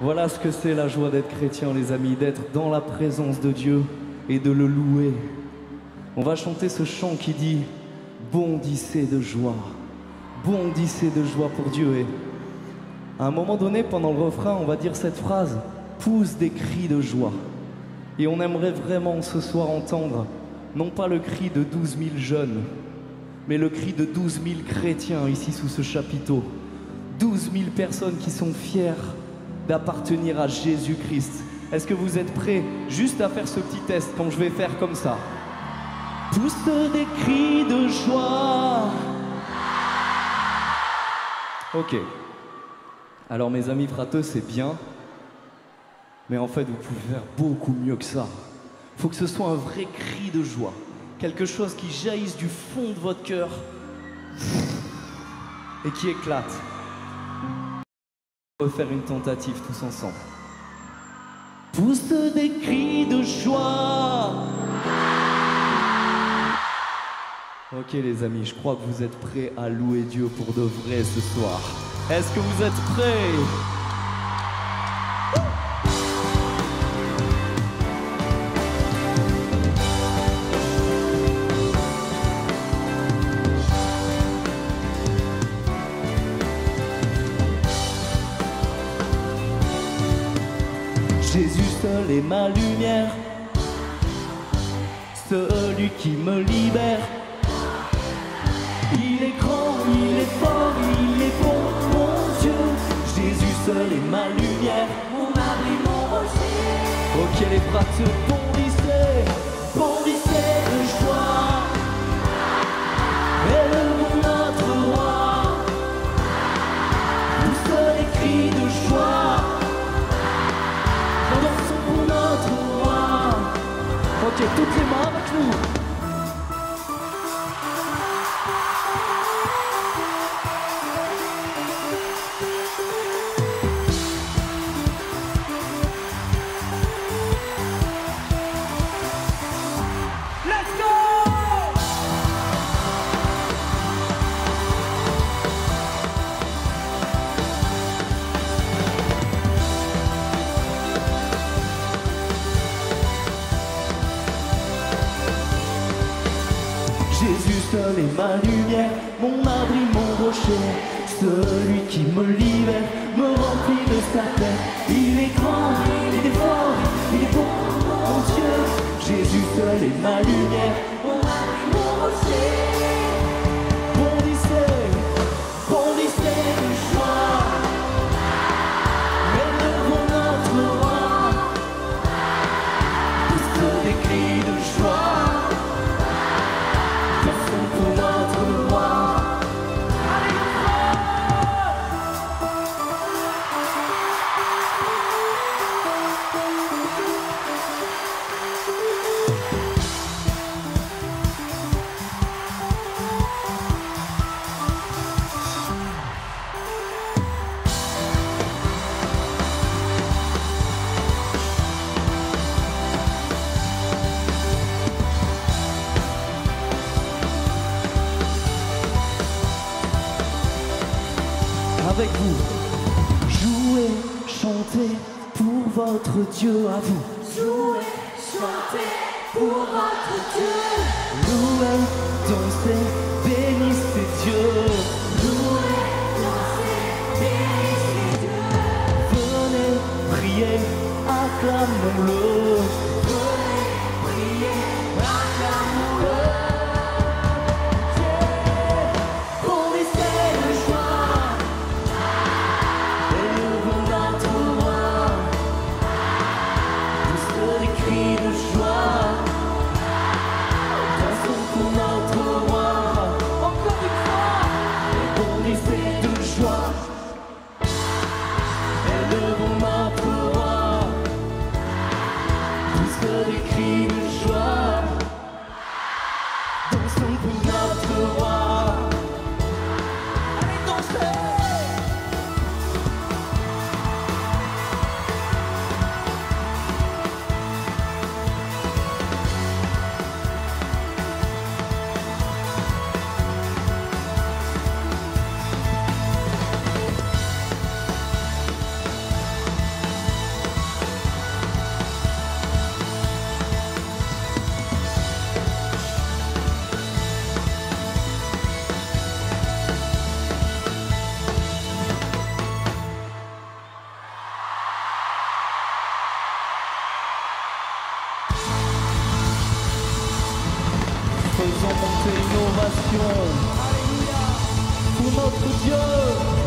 Voilà ce que c'est la joie d'être chrétien, les amis, d'être dans la présence de Dieu et de le louer. On va chanter ce chant qui dit Bondissez de joie, bondissez de joie pour Dieu. Et à un moment donné, pendant le refrain, on va dire cette phrase Pousse des cris de joie. Et on aimerait vraiment ce soir entendre, non pas le cri de 12 000 jeunes, mais le cri de 12 000 chrétiens ici sous ce chapiteau. 12 000 personnes qui sont fières d'appartenir à Jésus-Christ. Est-ce que vous êtes prêts juste à faire ce petit test quand je vais faire comme ça? Pousse des cris de joie. Ok. Alors mes amis frateux, c'est bien. Mais en fait, vous pouvez faire beaucoup mieux que ça. Faut que ce soit un vrai cri de joie. Quelque chose qui jaillisse du fond de votre cœur et qui éclate. On va faire une tentative tous ensemble. Pousse des cris de joie. Ok les amis, je crois que vous êtes prêts à louer Dieu pour de vrai ce soir. Est-ce que vous êtes prêts? Jésus seul est ma lumière, celui qui me libère. Il est grand, il est fort, il est bon, mon Dieu. Jésus seul est ma lumière, mon abri, mon rocher. Ok, les bras se bondissaient, seul est ma lumière, mon abri, mon rocher. Celui qui me libère, me remplit de sa paix. Il est grand, il est fort, il est bon, mon Dieu. Jésus seul est ma lumière, Avec vous, jouez, chantez pour votre Dieu à vous. Jouez, chantez pour votre Dieu. Louez, Faisons monter une ovation pour notre Dieu.